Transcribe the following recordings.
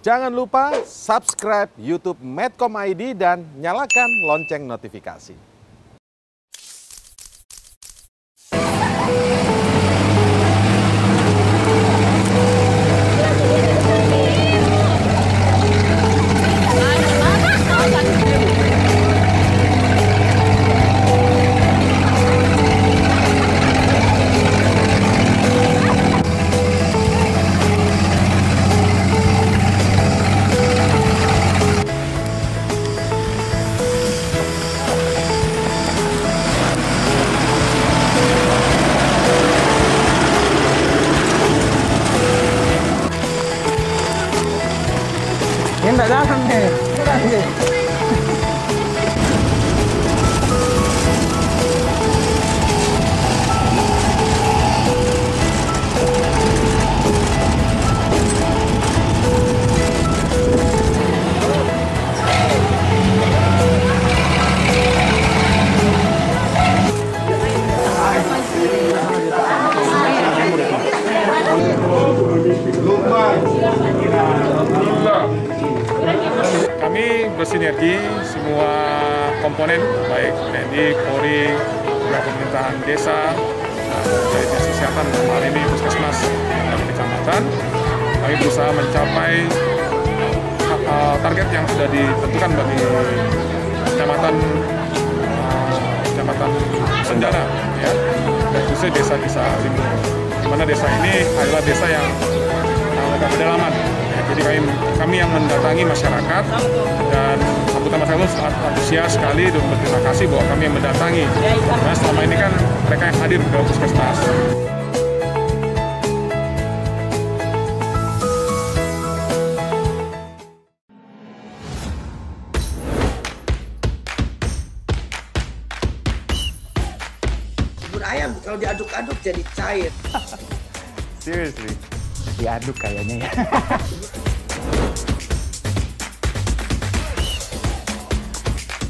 Jangan lupa subscribe YouTube Medcom ID dan nyalakan lonceng notifikasi. 在哪里ครั bersinergi semua komponen baik TNI, Polri, pemerintahan desa, eh, dari dinas kesehatan hal ini puskesmas dan kecamatan. Kami berusaha mencapai eh, target yang sudah ditentukan bagi kecamatan eh, kecamatan Senjana, ya, dan khususnya desa-desa Limbung. Di mana desa ini adalah desa yang agak pedalaman. Jadi kami, kami yang mendatangi masyarakat dan anggota masyarakat sangat antusias sekali dan berterima kasih bahwa kami yang mendatangi. Karena selama ini kan mereka yang hadir ke puskesmas. bubur ayam kalau diaduk-aduk jadi cair. Seriously. Diaduk kayaknya ya.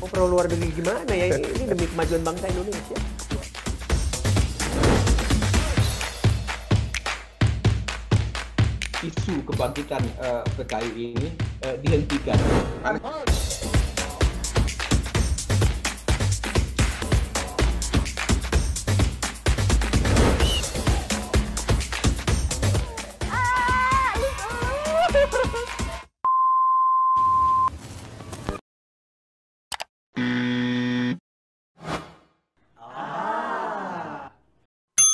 Mau perlu luar negeri gimana ya? Ini demi kemajuan bangsa Indonesia. isu kebangkitan eh, PKI ini eh, dihentikan.